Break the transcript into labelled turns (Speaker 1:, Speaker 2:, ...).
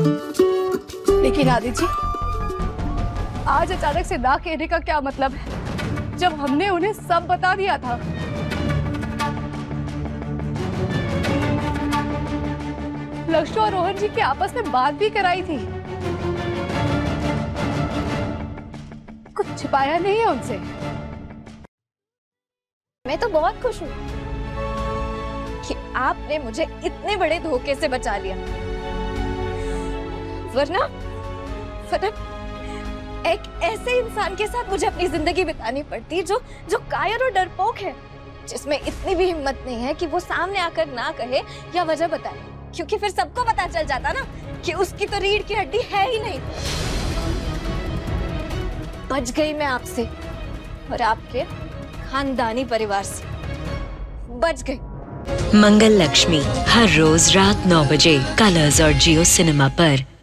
Speaker 1: लेकिन आदि जी, आज अचानक से ना कहने का क्या मतलब है? जब हमने उन्हें सब बता दिया था। लक्ष्य और रोहन जी की आपस में बात भी कराई थी। कुछ छिपाया नहीं है उनसे।
Speaker 2: मैं तो बहुत खुश हूँ कि आपने मुझे इतने बड़े धोखे से बचा लिया। वरना वरना एक ऐसे इंसान के साथ मुझे अपनी ज़िंदगी बितानी पड़ती जो जो कायर और डरपोक है, जिसमें इतनी भी हिम्मत नहीं है कि वो सामने आकर ना कहे या वजह बताए। क्योंकि फिर सबको पता चल जाता ना कि उसकी तो रीढ़ की हड्डी है ही नहीं। बच गई मैं आपसे और आपके खानदानी परिवार से। बच गई।
Speaker 3: मंगल लक्ष्मी, हर रोज रात 9 बजे, कलर्स और जियो सिनेमा पर।